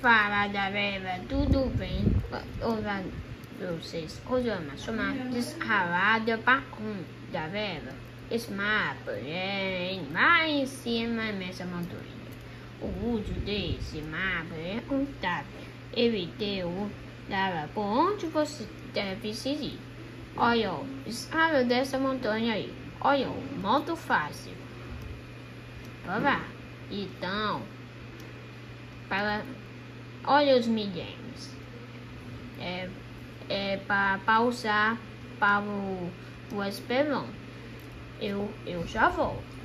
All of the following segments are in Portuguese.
Fala galera, tudo bem? Olá vocês, hoje vamos chamar desralada para um galera. Esse mapa é lá em cima dessa montanha. O uso desse mapa é contável. Ele deu dava por onde você deve seguir. Olha, escala dessa montanha aí. Olha, muito fácil. Vamos Então, para Olha os mid-games. É, é para pausar para o o não. Eu, eu já volto.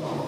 Oh.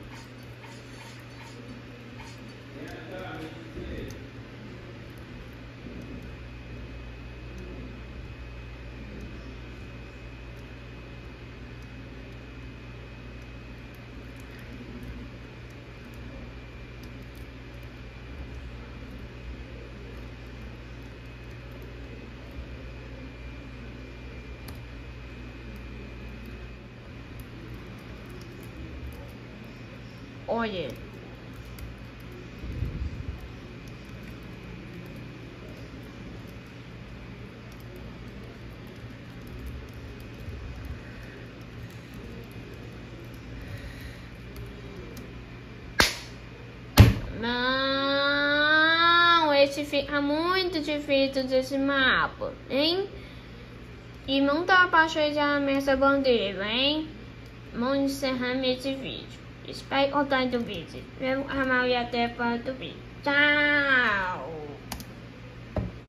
Olha. Não, esse fica muito difícil desse mapa, hein? E não dá pra chegar nessa bandeira, hein? Vamos encerrar esse vídeo. Espero gostar do vídeo. Vamos amar e até para o vídeo. Tchau!